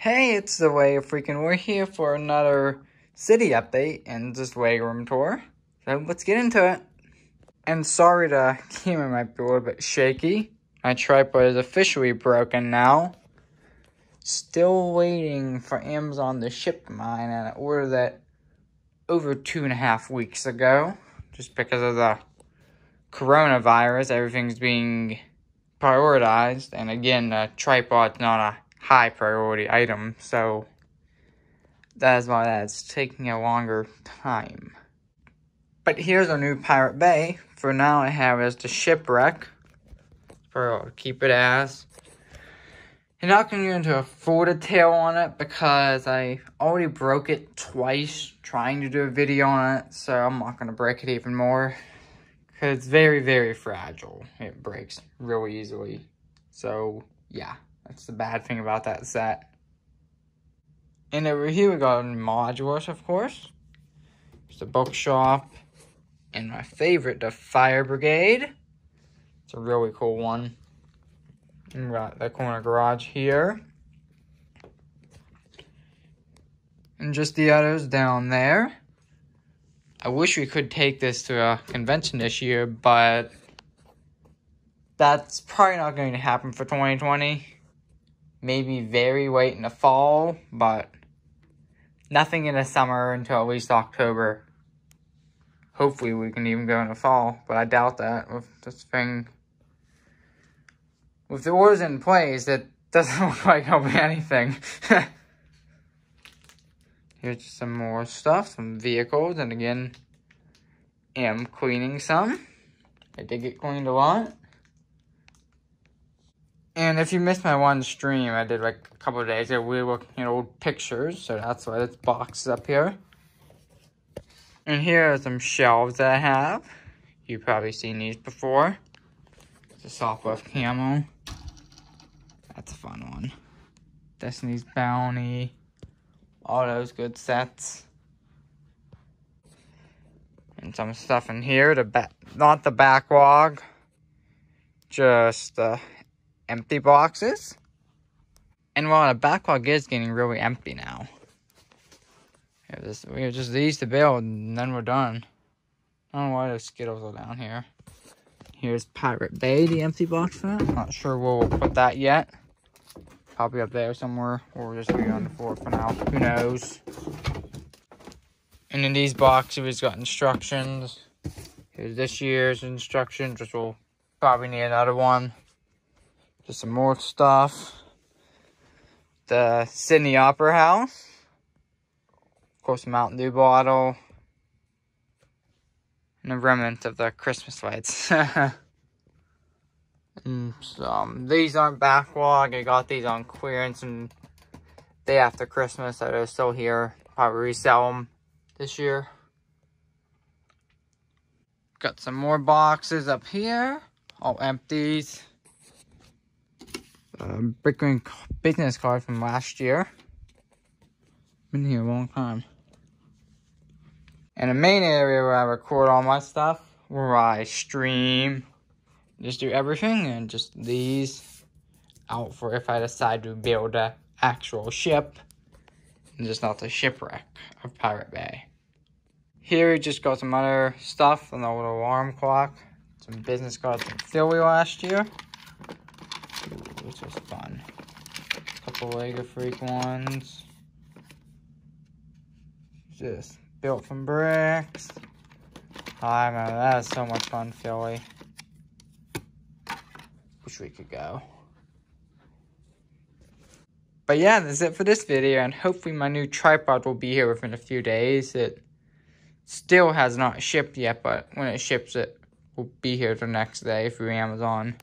Hey, it's the Way of Freaking. We're here for another city update and this Way Room tour. So let's get into it. And sorry, the camera might be a little bit shaky. My tripod is officially broken now. Still waiting for Amazon to ship mine, and I ordered that over two and a half weeks ago. Just because of the coronavirus, everything's being prioritized. And again, the tripod's not a high priority item, so that is why that's taking a longer time. But here's our new Pirate Bay. For now, I have as the shipwreck. For keep it as. I'm not going to go into a full detail on it because I already broke it twice trying to do a video on it, so I'm not going to break it even more. Because it's very, very fragile. It breaks really easily. So, yeah. That's the bad thing about that set. And over here we got modules, of course. There's a bookshop. And my favorite, the Fire Brigade. It's a really cool one. And we got the corner garage here. And just the others down there. I wish we could take this to a convention this year, but that's probably not going to happen for 2020 maybe very late in the fall, but nothing in the summer until at least October. Hopefully we can even go in the fall, but I doubt that with this thing. With the orders in place, it doesn't look like it'll be anything. Here's some more stuff, some vehicles, and again, am cleaning some. I did get cleaned a lot. And if you missed my one stream I did like a couple days ago, we were looking at old pictures, so that's why this box is up here. And here are some shelves that I have. You've probably seen these before. It's a soft Southwest camo. That's a fun one. Destiny's Bounty. All those good sets. And some stuff in here, the ba not the backlog. Just uh, empty boxes. And while the backlog is getting really empty now. we have just these to build and then we're done. I don't know why those Skittles are down here. Here's Pirate Bay, the empty box for Not sure where we'll put that yet. Probably up there somewhere, or just be on the floor for now. Who knows? And in these boxes, we've got instructions. Here's this year's instructions, which we'll probably need another one. Just some more stuff. The Sydney Opera House. Of course, Mountain Dew bottle. And a remnant of the Christmas lights. and um, these aren't backlog. I got these on clearance and day after Christmas. So they're still here. Probably resell them this year. Got some more boxes up here. All empties uh, Bitcoin business card from last year. Been here a long time. And the main area where I record all my stuff, where I stream, just do everything, and just these out for if I decide to build a actual ship, and just not the shipwreck of Pirate Bay. Here we just got some other stuff, an old alarm clock, some business cards from Philly last year was fun. Couple Lego Freak ones. Just built from bricks. Oh, I remember that was so much fun, Philly. Wish we could go. But yeah, that's it for this video, and hopefully my new tripod will be here within a few days. It still has not shipped yet, but when it ships it will be here the next day through Amazon.